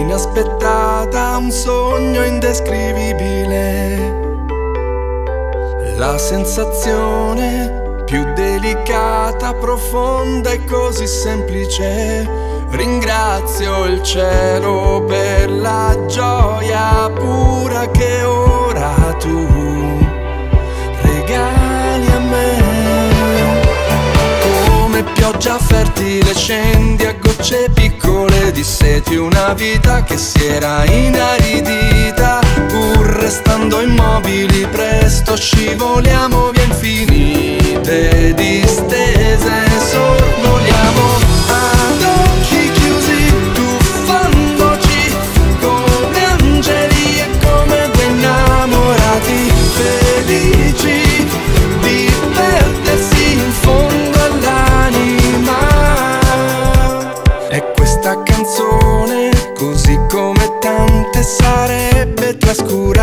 inaspettata, un sogno indescrivibile. La sensazione più delicata, profonda e così semplice. Ringrazio il cielo per la gioia pura che ora tu fertile scendi a gocce piccole di seti una vita che si era inaridita. Pur restando immobili presto scivoliamo via infinite distese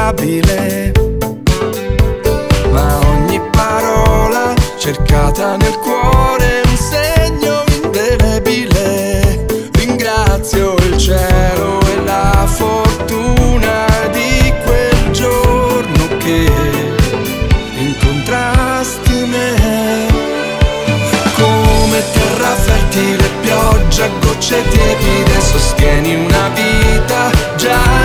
trascurabile ma ogni parola cercata nel cuore è un segno indelebile. Ringrazio il cielo e la fortuna di quel giorno che incontrasti me come terra fertile, pioggia, gocce tiepide, sostieni una vita già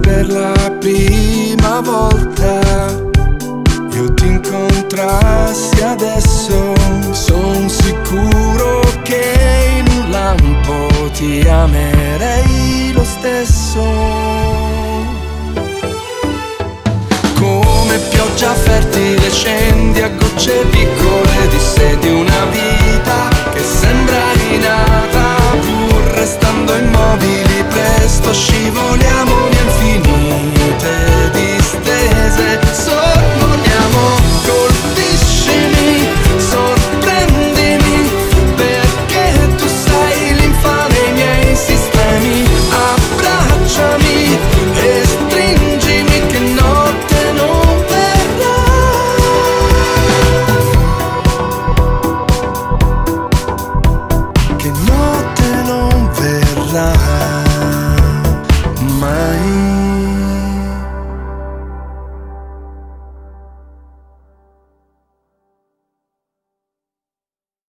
per la prima volta io ti incontrassi adesso, sono sicuro che in un lampo ti amerei lo stesso. Come pioggia fertile scendi a gocce piccole di sé di una vita che sembra rinata, pur restando immobili presto scivoliamo love.